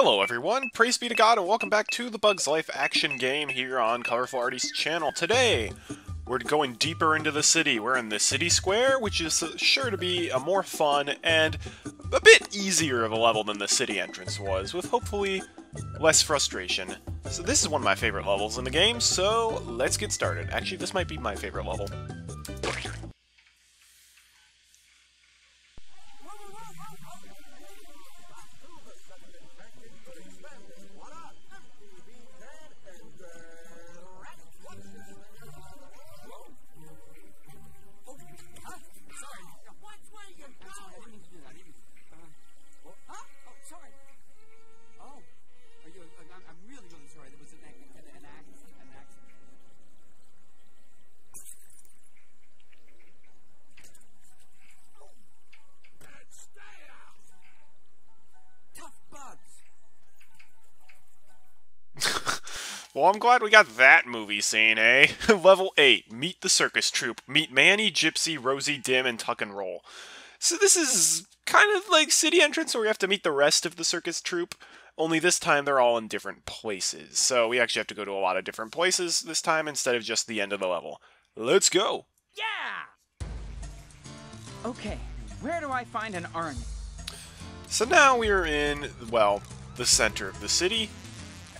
Hello everyone, praise be to God and welcome back to the Bugs Life action game here on Colorful Arty's channel. Today, we're going deeper into the city. We're in the city square, which is sure to be a more fun and a bit easier of a level than the city entrance was, with hopefully less frustration. So this is one of my favorite levels in the game, so let's get started. Actually, this might be my favorite level. Well, I'm glad we got that movie scene, eh? Level 8, Meet the Circus Troupe. Meet Manny, Gypsy, Rosie, Dim, and Tuck and Roll. So this is kind of like City Entrance where we have to meet the rest of the circus troupe, only this time they're all in different places. So we actually have to go to a lot of different places this time instead of just the end of the level. Let's go! Yeah! Okay, where do I find an urn? So now we're in, well, the center of the city,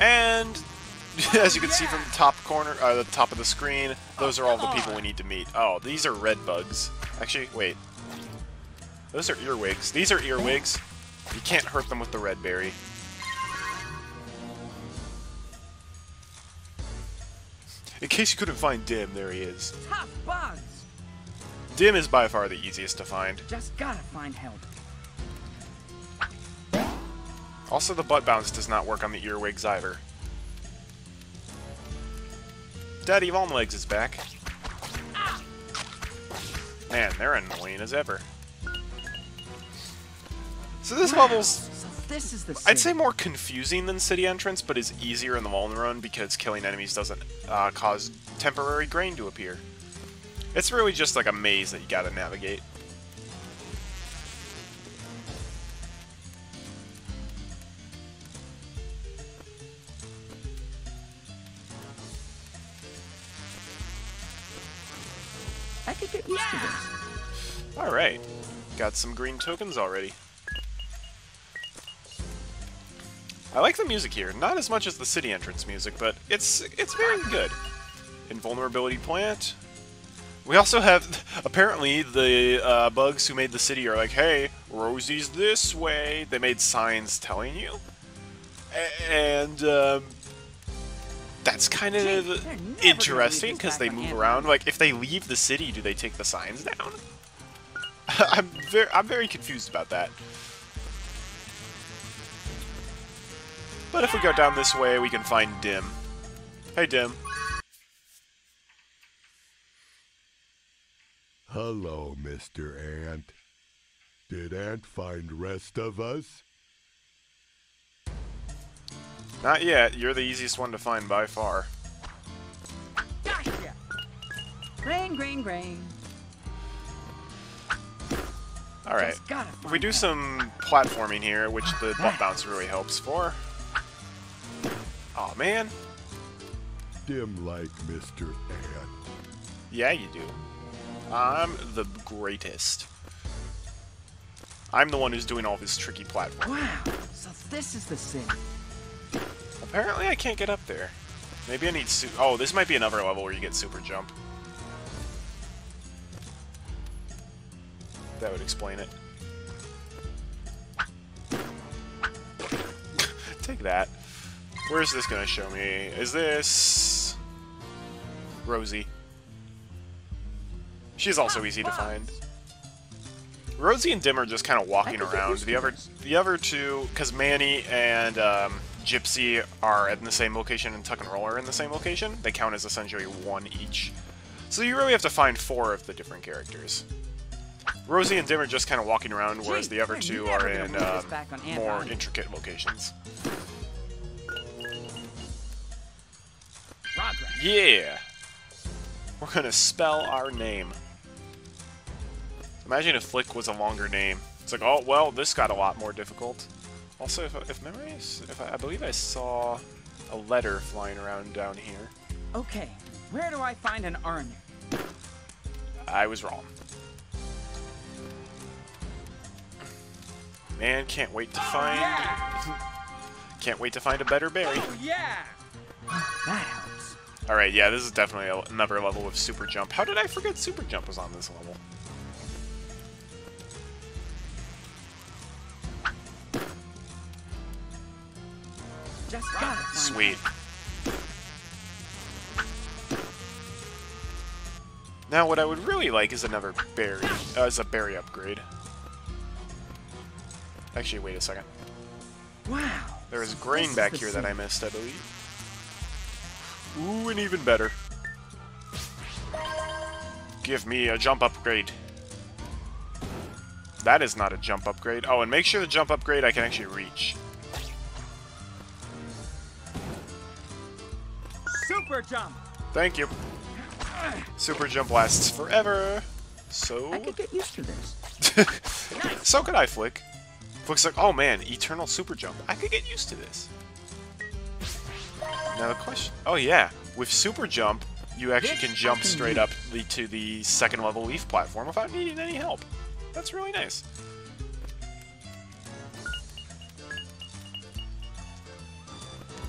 and as you can see from the top corner, uh, the top of the screen, those are all the people we need to meet. Oh, these are red bugs. Actually, wait. Those are earwigs. These are earwigs. You can't hurt them with the red berry. In case you couldn't find Dim, there he is. Top bugs! Dim is by far the easiest to find. Just gotta find help. Also, the butt bounce does not work on the earwigs either. Daddy Longlegs is back. Man, they're annoying as ever. So this Wow, level's, this is the I'd say more confusing than City Entrance, but is easier in the long run because killing enemies doesn't uh, cause temporary grain to appear. It's really just like a maze that you gotta navigate. Alright, got some green tokens already. I like the music here, not as much as the city entrance music, but it's it's very good. Invulnerability plant. We also have, apparently, the uh, bugs who made the city are like, hey, Rosie's this way. They made signs telling you. A- And, um, that's kind of never gonna leave interesting because they move around. Like, if they leave the city, do they take the signs down? I'm very, I'm very confused about that. But if we go down this way, we can find Dim. Hey, Dim. Hello, Mr. Ant. Did Ant find rest of us? Not yet. You're the easiest one to find by far. Gotcha! Grain, grain, grain. All right. If we do help. some platforming here, which the butt bounce really helps for. Oh man. Dim light, Mr. Ant. Yeah, you do. I'm the greatest. I'm the one who's doing all this tricky platform. Wow, so this is the city. Apparently, I can't get up there. Maybe I need su- Oh, this might be another level where you get super jump. That would explain it. Take that. Where's this gonna show me? Is this... Rosie. She's also easy to find. Rosie and Dim are just kind of walking around. The other, the other two, because Manny and um, Gypsy are in the same location and Tuck and Roll are in the same location, they count as essentially one each. So you really have to find four of the different characters. Rosie and Dim are just kind of walking around, whereas the other two are in um, more intricate locations. Yeah! We're gonna spell our name. Imagine if Flik was a longer name. It's like, oh, well, this got a lot more difficult. Also, if, if memory is, if I, I believe I saw a letter flying around down here. Okay, where do I find an urn? I was wrong. Man, can't wait to find. Yeah! Can't wait to find a better berry. Oh, yeah! All right, yeah, this is definitely a, another level of super jump. How did I forget super jump was on this level? Just gotta Sweet. Now, what I would really like is another berry, uh, is a berry upgrade. Actually, wait a second. Wow. There is grain back here that I missed, I believe. Ooh, and even better. Give me a jump upgrade. That is not a jump upgrade. Oh, and make sure the jump upgrade I can actually reach. Super jump! Thank you. Super jump lasts forever. So... I could get used to this. so could I, Flik. Flik's like, oh man, eternal super jump. I could get used to this. Now the question... Oh yeah, with super jump, you actually can jump straight up the, to the second level leaf platform without needing any help. That's really nice.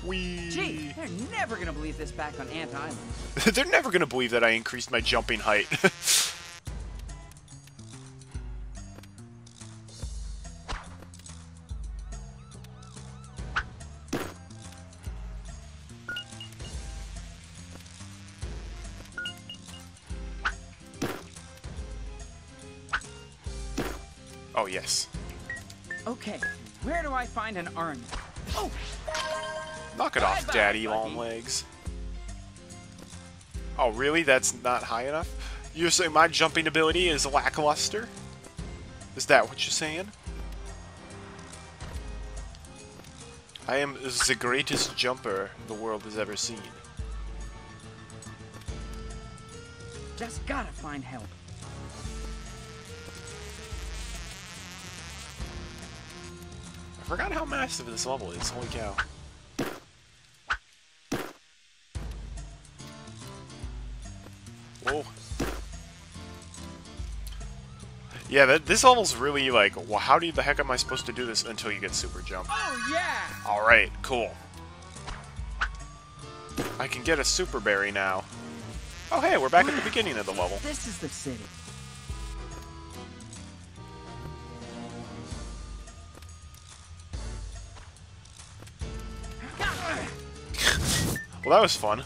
Whee! Gee, they're never gonna believe this back on Ant Island. They're never gonna believe that I increased my jumping height. yes. Okay, where do I find an urn? Oh, Knock it off, Bye-bye, Daddy buddy. Long Legs. Oh, really? That's not high enough? You're saying my jumping ability is lackluster? Is that what you're saying? I am the greatest jumper the world has ever seen. just gotta find help. Forgot how massive this level is. Holy cow. Whoa. Yeah, that, this level's really like, well, how do you, the heck am I supposed to do this until you get super jump? Oh, yeah! Alright, cool. I can get a super berry now. Oh hey, we're back at the beginning of the level. This is the city. Well, that was fun.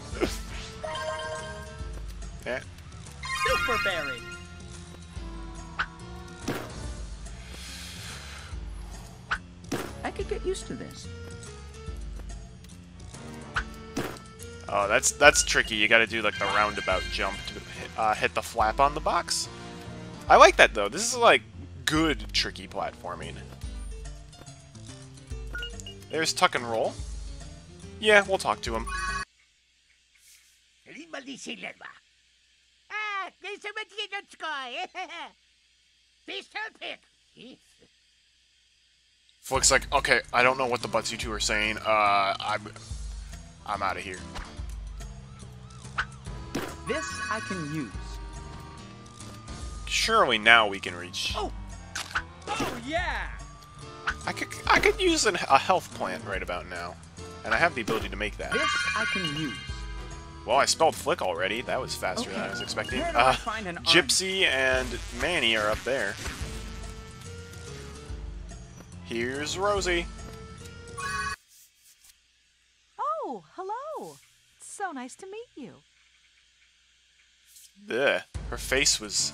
yeah. Super berry! I could get used to this. Oh, that's that's tricky. You got to do like the roundabout jump to hit, uh, hit the flap on the box. I like that though. This is like good tricky platforming. There's tuck and roll. Yeah, we'll talk to him. Ah, there's so much in the sky. Please help it. Flik's like, okay, I don't know what the butts you two are saying. Uh, I'm, I'm out of here. This I can use. Surely now we can reach. Oh! Oh, yeah! I could, I could use an, a health plant right about now, and I have the ability to make that. This I can use. Well, I spelled Flik already. That was faster than I was expecting. where do I Uh, find an? Gypsy and Manny are up there. Here's Rosie. Oh, hello. It's So nice to meet you. Ugh. Her face was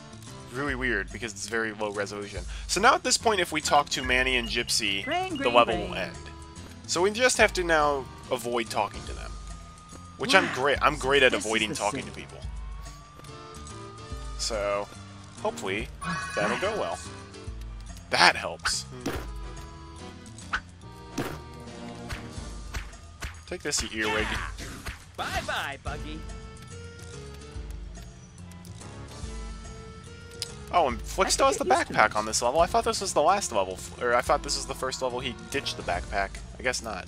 really weird because it's very low resolution. So now at this point, if we talk to Manny and Gypsy, Green, the green, level green. will end. So we just have to now avoid talking to them. Which I'm great. I'm great at this avoiding the talking to people. So, hopefully, that'll go well. That helps. Take this, you earwig. Bye-bye, Buggy. Oh, and Flik I still has the could get used to backpack on this level. I thought this was the last level, or I thought this was the first level he ditched the backpack. I guess not.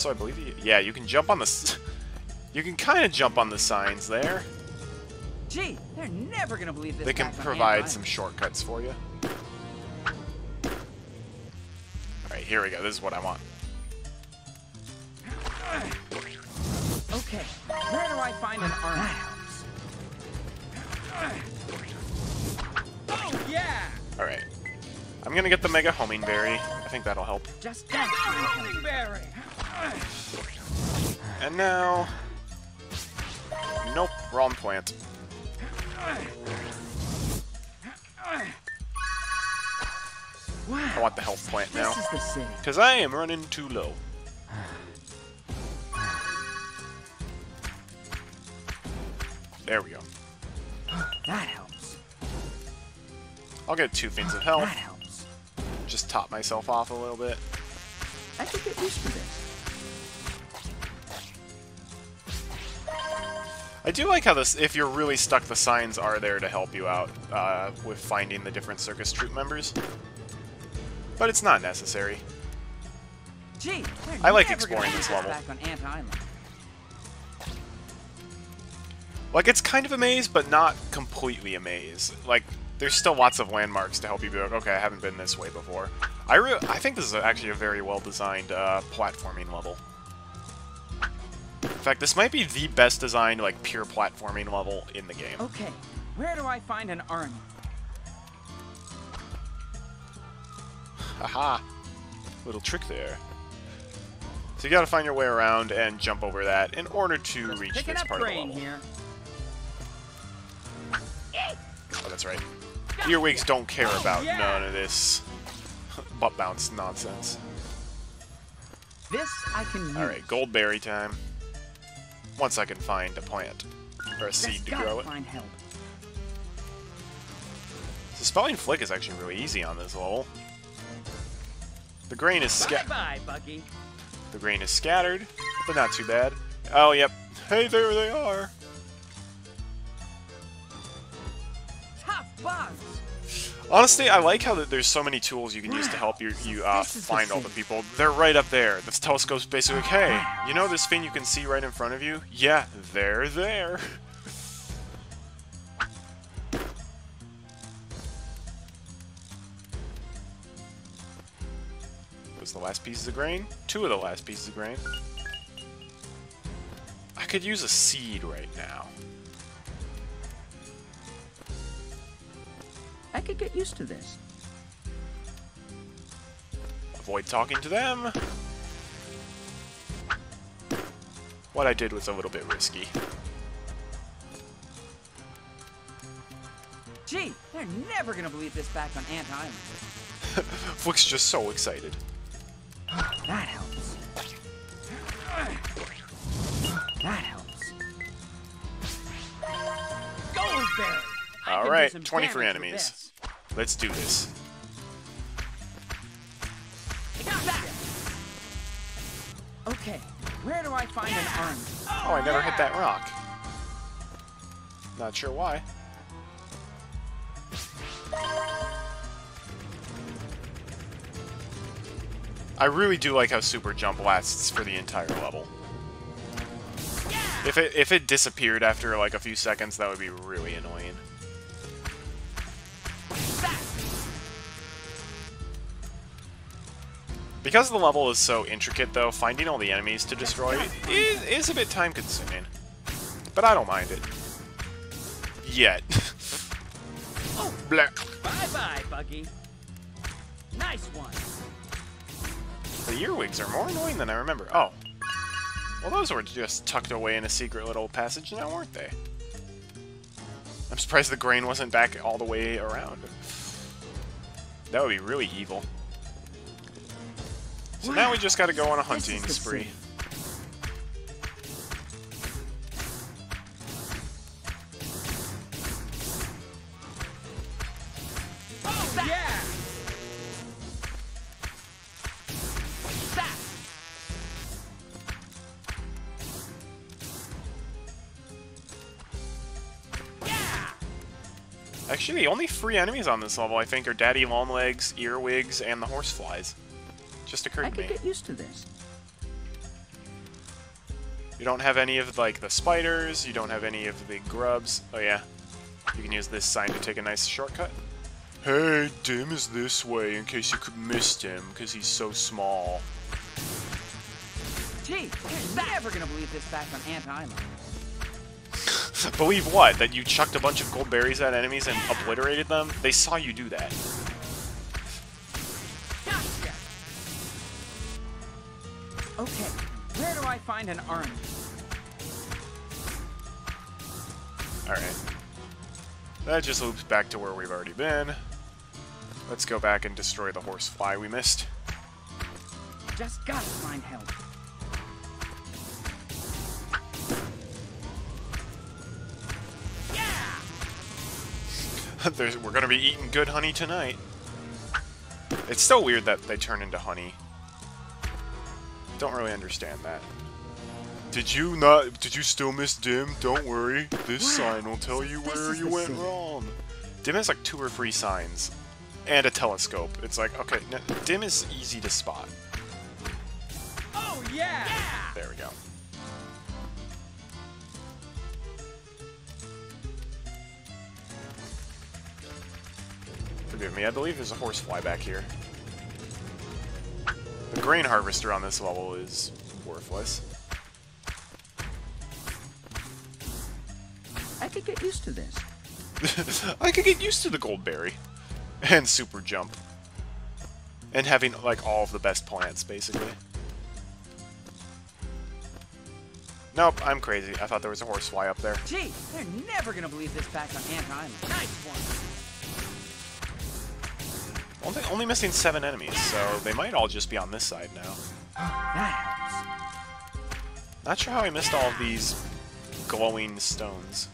Also, I believe he, yeah, you can jump on the, you can kind of jump on the signs there. Gee, they're never gonna believe this. They can provide some shortcuts for you. Alright, here we go. This is what I want. Okay, where do I find an armor? Oh yeah! Alright. I'm gonna get the Mega Homing Berry. I think that'll help. Just don't find him. Berry. And now... Nope, wrong plant. I want the health plant now. this is the city. Because I am running too low. There we go. That helps. I'll get two things of That health. helps. Just top myself off a little bit. I could get used to this. I do like how this, if you're really stuck, the signs are there to help you out uh, with finding the different circus troop members. But it's not necessary. Gee, I like exploring this level. Back on Ant Like, it's kind of a maze, but not completely a maze. Like, there's still lots of landmarks to help you be like, okay, I haven't been this way before. I re I think this is actually a very well-designed uh, platforming level. In fact, this might be the best designed, like, pure platforming level in the game. Okay, where do I find an army? Haha. Little trick there. So you gotta find your way around and jump over that in order to reach this part of the level. here. Oh, that's right. Earwigs don't care oh, about yeah. none of this butt bounce nonsense. This I can use. Alright, goldberry time. Once I can find a plant. Or a seed to grow it. So spelling Flik is actually really easy on this level. The grain is Bye sca- bye, Buggy. the grain is scattered, but not too bad. Oh yep. Hey there they are. Tough bugs. Honestly, I like how that there's so many tools you can use to help you you uh, the find all the people. They're right up there. This telescope's basically like, hey, you know this thing you can see right in front of you? Yeah, they're there. Was the last pieces of grain? Two of the last pieces of grain. I could use a seed right now. Get used to this. Avoid talking to them. What I did was a little bit risky. Gee, they're never gonna believe this back on Ant Island. Flik's just so excited. That helps. That helps. Goldberry! All 20 for enemies. This. Let's do this. Gotcha. Okay, where do I find an army? Oh, I never hit that rock. Not sure why. I really do like how Super Jump lasts for the entire level. If it if it disappeared after like a few seconds, that would be really annoying. Because the level is so intricate, though, finding all the enemies to destroy is, is a bit time-consuming. But I don't mind it. Yet. Oh, Blah. bye-bye, Buggy. Nice one. The earwigs are more annoying than I remember. Oh. Well, those were just tucked away in a secret little passage now, weren't they? I'm surprised the grain wasn't back all the way around. That would be really evil. So now we just gotta go on a hunting spree. Actually, the only free enemies on this level, I think, are Daddy Longlegs, Earwigs, and the Horseflies. Just occurred I to could get used to this. You don't have any of like the spiders. You don't have any of the grubs. Oh yeah, you can use this sign to take a nice shortcut. Hey, Dim is this way in case you could miss him because he's so small. Gee, you're never gonna believe this back on Ant Island. Believe what? That you chucked a bunch of gold berries at enemies and obliterated them? They saw you do that. Find an orange? Alright. That just loops back to where we've already been. Let's go back and destroy the horsefly we missed. Just gotta find help. There's, we're gonna be eating good honey tonight. It's so weird that they turn into honey. Don't really understand that. Did you not? Did you still miss Dim? Don't worry. This sign will tell you where you went wrong. Dim has like two or three signs, and a telescope. It's like okay, Dim is easy to spot. Oh yeah! There we go. Forgive me, I believe there's a horsefly back here. The grain harvester on this level is worthless. I could get used to this. I could get used to the gold berry. And super jump. And having, like, all of the best plants, basically. Nope, I'm crazy. I thought there was a horse horsefly up there. Gee, they're never gonna believe this back on Ant Island. Nice one. Only, only missing seven enemies, so they might all just be on this side now. That helps. Not sure how I missed all of these glowing stones.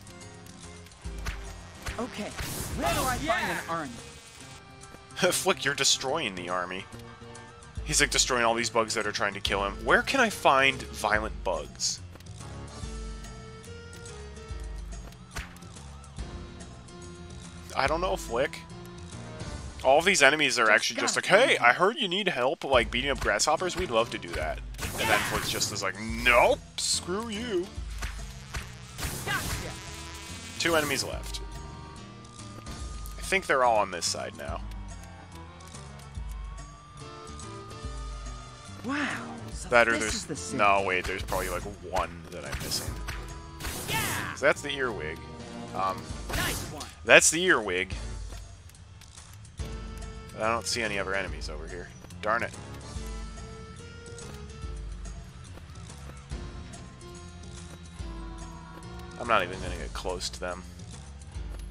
Okay, where do oh, I find an orange? Flik, you're destroying the army. He's like destroying all these bugs that are trying to kill him. Where can I find violent bugs? I don't know, Flik. All of these enemies are actually just like, hey, I heard you need help, like, beating up grasshoppers. We'd love to do that. And then Flik just is like, nope, screw you. Gotcha! Two enemies left. I think they're all on this side now. Wow. So That or this there's is the no wait. There's probably like one that I'm missing. Yeah! So that's the earwig. Um, Nice one. that's the earwig. But I don't see any other enemies over here. Darn it. I'm not even gonna get close to them.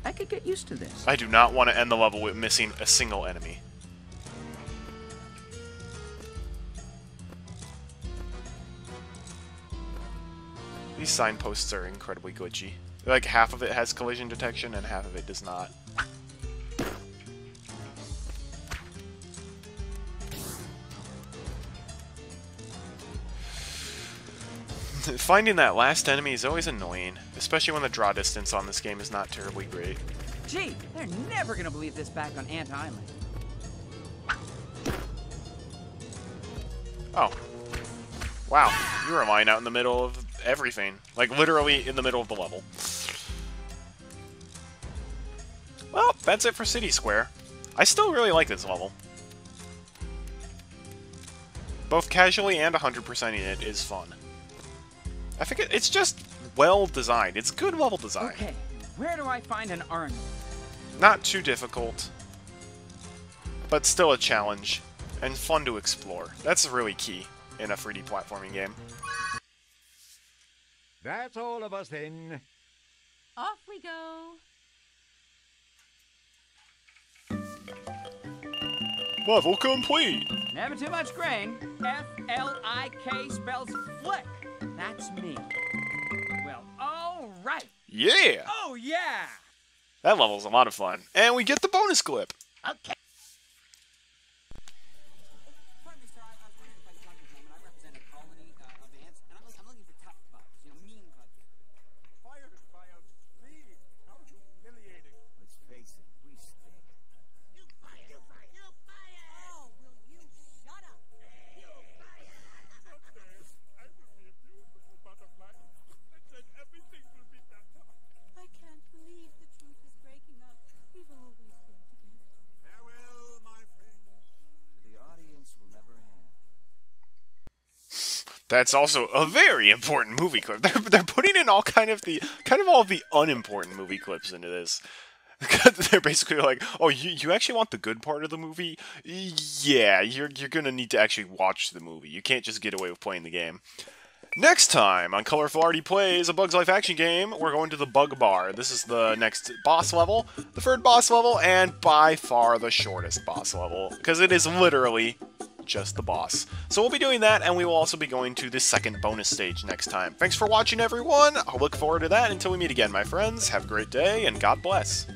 I could get used to this. I do not want to end the level with missing a single enemy. These signposts are incredibly glitchy. Like, half of it has collision detection and half of it does not. Finding that last enemy is always annoying, especially when the draw distance on this game is not terribly great. Gee, they're never gonna believe this back on Ant Island. Oh. Wow, you were lying out in the middle of everything. Like, literally in the middle of the level. Well, that's it for City Square. I still really like this level. Both casually and 100%ing it is fun. I think it's just well designed. It's good level design. Okay, where do I find an orange? Not too difficult, but still a challenge, and fun to explore. That's really key in a 3D platforming game. That's all of us then. Off we go. Level complete! Never too much grain. F L I K spells Flik. That's me. Well, all right. Yeah! Oh yeah. That level's a lot of fun. And we get the bonus clip! Okay. That's also a very important movie clip. They're, they're putting in all kind of the kind of all the unimportant movie clips into this. they're basically like, "Oh, you, you actually want the good part of the movie? Yeah, you're you're gonna need to actually watch the movie. You can't just get away with playing the game." Next time on Colorful Arty Plays, a Bug's Life action game, we're going to the Bug Bar. This is the next boss level, the third boss level, and by far the shortest boss level, because it is literally just the boss. So we'll be doing that, and we will also be going to the second bonus stage next time. Thanks for watching, everyone. I'll look forward to that until we meet again, my friends. Have a great day, and God bless.